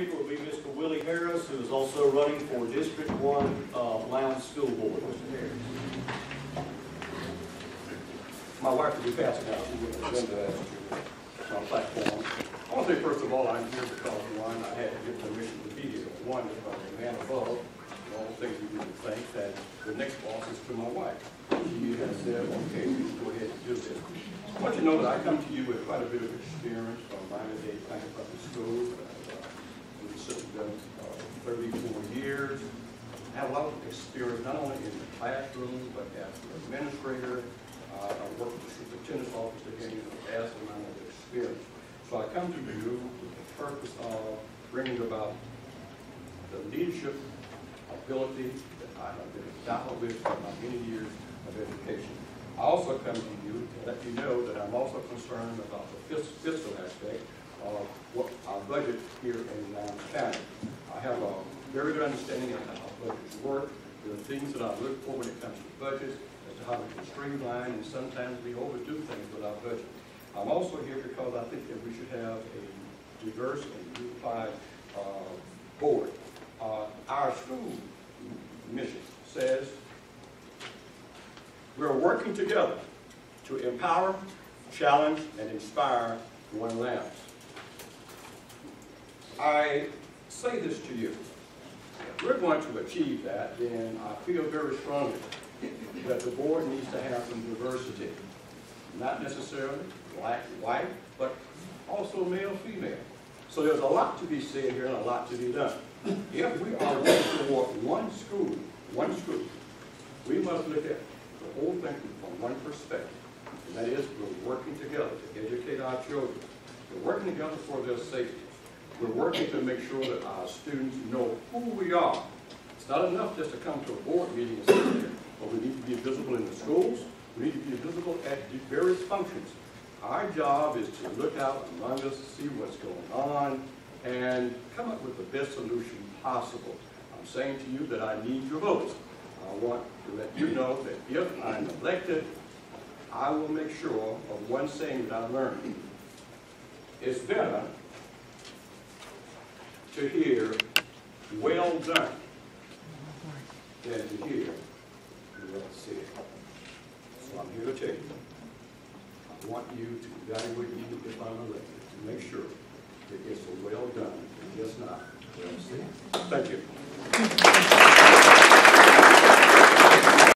speaker will be Mr. Willie Harris, who is also running for District One, uh, Lowndes School Board. Mr. Harris. My wife will be passing out the agenda as to my platform. I want to say, first of all, I'm here because, one, I had to get permission to be here. One, because the man above, and all the things we do to think that the next boss is to my wife. She has said, okay, we can go ahead and do this. I want you to know that I come to you with quite a bit of experience from Miami-Dade County Public Schools. I've, uh, been sitting there, uh, thirty-four years. I have a lot of experience, not only in the classroom, but as an administrator. Uh, I worked with the superintendent's office to gain a vast amount of experience. So I come to you with the purpose of bringing about the leadership ability that I have been endowed with for my many years of education. I also come to you to let you know that I'm also concerned about the fiscal aspect of what our budget here in Lowndes County. I have a very good understanding of how budgets work. the things that I look for when it comes to budgets, as to how we can streamline, and sometimes we overdo things with our budget. I'm also here because I think that we should have a diverse and unified uh, board. Uh, Our school mission says we're working together to empower, challenge, and inspire one Lowndes. I say this to you. We're going to achieve that, then I feel very strongly that the board needs to have some diversity. Not necessarily black, white, but also male, female. So there's a lot to be said here and a lot to be done. If we are working toward one school, one school, we must look at the whole thing from one perspective. And that is, we're working together to educate our children. We're working together for their safety. We're working to make sure that our students know who we are. It's not enough just to come to a board meeting and sit there, but we need to be visible in the schools. We need to be visible at various functions. Our job is to look out among us, see what's going on, and come up with the best solution possible. I'm saying to you that I need your votes. I want to let you know that if I'm elected, I will make sure of one saying that I learned. It's better to hear, well done, than to hear, well said. So I'm here to tell you, I want you to evaluate me if I'm elected, to make sure that it's a well done, and just not well said. Thank you.